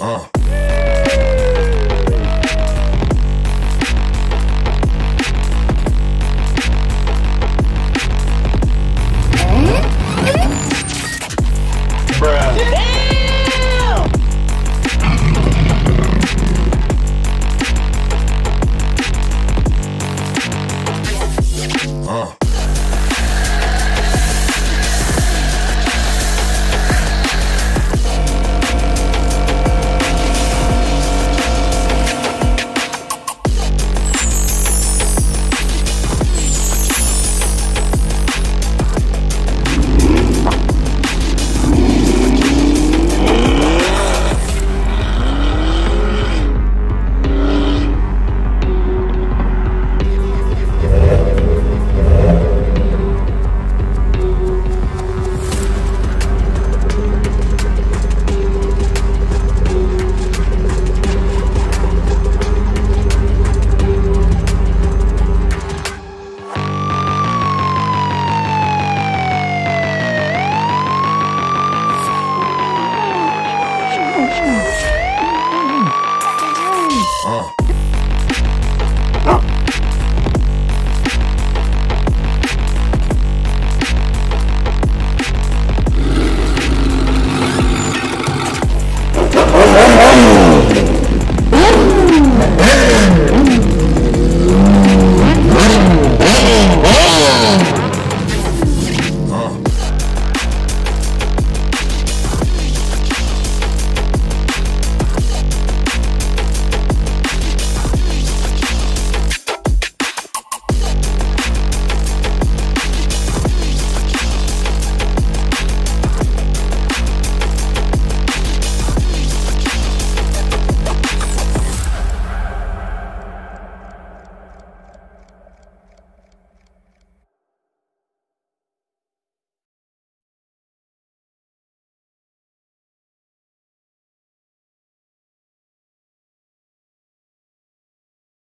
Oh. Uh.